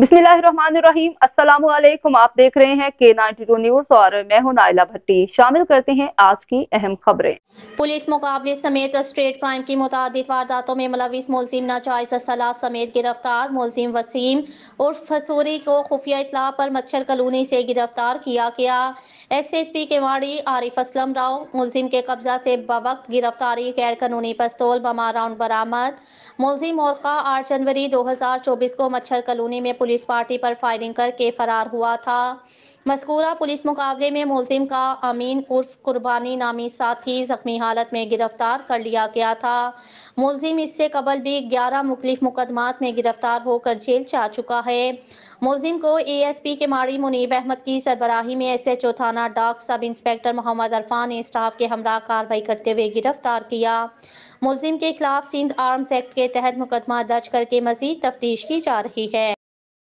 बिस्मिल्लाहिर्रहमानिर्रहीम। अस्सलाम वालेकुम आप देख रहे हैं के नाइन्टी टू न्यूज़ और मैं हूँ नाइला भट्टी। शामिल करते हैं आज की अहम खबरें। पुलिस मुकाबले समेत स्ट्रेट क्राइम की मुताद वारदातों में मुलविस मुलजिम नाजायज असलाह समेत गिरफ़्तार मुलजिम वसीम उर्फ़ फसूरी को खुफिया इतला पर मच्छर कलोनी से गिरफ़्तार किया गया। एस एस पी के वाड़ी आरिफ असलम राव, मुलजिम के कब्जा से बवक्त गिरफ्तारी गैर कानूनी पस्तौल, बमा राउंड बरामद। मुलजिम मोरखा आठ जनवरी दो हज़ार चौबीस को मच्छर कलोनी में पुलिस पार्टी पर फायरिंग करके फरार हुआ था। मस्कूरा पुलिस मुकाबले में मुलजिम का अमीन उर्फ़ कुर्बानी नामी साथी जख्मी हालत में गिरफ़्तार कर लिया गया था। मुलजिम इससे कबल भी ग्यारह मुख्तलिफ़ मुकदमात में गिरफ़्तार होकर जेल जा चुका है। मुलजिम को एएसपी के माड़ी मुनीब अहमद की सरबराही में एस एच ओ थाना डाक सब इंस्पेक्टर मोहम्मद अरफान ने स्टाफ के हमरा कार्रवाई करते हुए गिरफ़्तार किया। मुलिम के खिलाफ सिंध आर्म्स एक्ट के तहत मुकदमा दर्ज करके मजीद तफ्तीश की जा रही है।